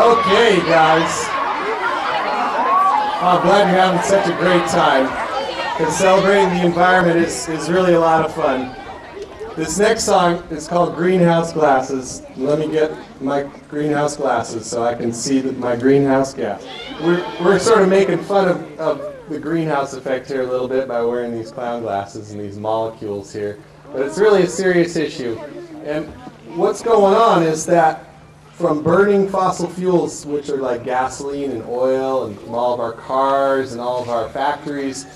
Okay, guys. I'm glad you're having such a great time. Because celebrating the environment is, is really a lot of fun. This next song is called Greenhouse Glasses. Let me get my greenhouse glasses so I can see my greenhouse gas. We're, we're sort of making fun of, of the greenhouse effect here a little bit by wearing these clown glasses and these molecules here. But it's really a serious issue. And what's going on is that from burning fossil fuels, which are like gasoline and oil, and from all of our cars and all of our factories,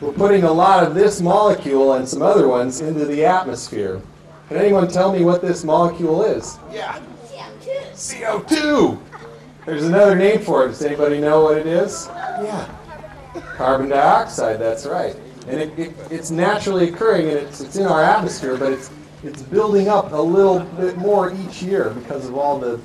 we're putting a lot of this molecule and some other ones into the atmosphere. Can anyone tell me what this molecule is? Yeah. CO2. CO2. There's another name for it. Does anybody know what it is? Yeah. Carbon dioxide, that's right. And it, it, it's naturally occurring and it's, it's in our atmosphere, but it's it's building up a little bit more each year because of all the,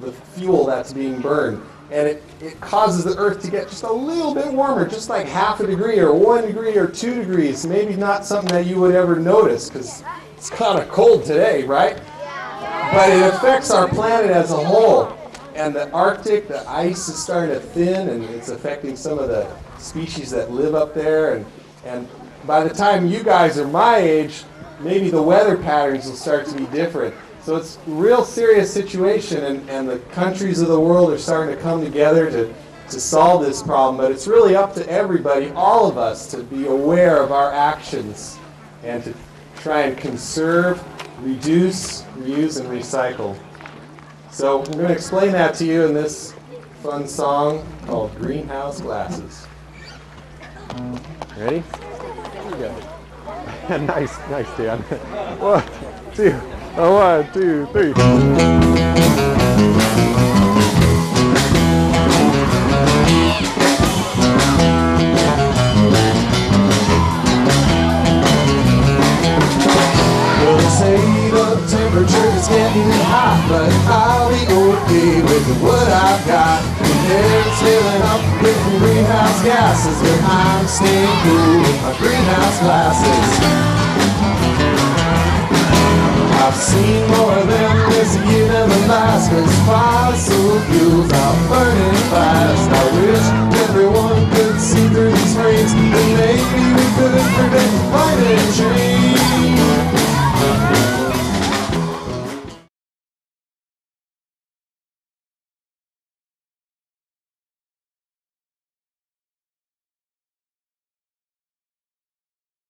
the fuel that's being burned. And it, it causes the Earth to get just a little bit warmer, just like half a degree or one degree or two degrees. Maybe not something that you would ever notice because it's kind of cold today, right? But it affects our planet as a whole. And the Arctic, the ice is starting to thin and it's affecting some of the species that live up there. And, and by the time you guys are my age, maybe the weather patterns will start to be different. So it's a real serious situation, and, and the countries of the world are starting to come together to, to solve this problem. But it's really up to everybody, all of us, to be aware of our actions and to try and conserve, reduce, reuse, and recycle. So I'm going to explain that to you in this fun song called Greenhouse Glasses. Ready? Nice, nice, Dan. One, two, one, two, three. Temperature is getting hot, but I'll be okay with what I've got. Filling up with gases, but I'm staying cool with my greenhouse glasses. I've seen more of them this year than the last, cause fossil fuels are burning fast. I wish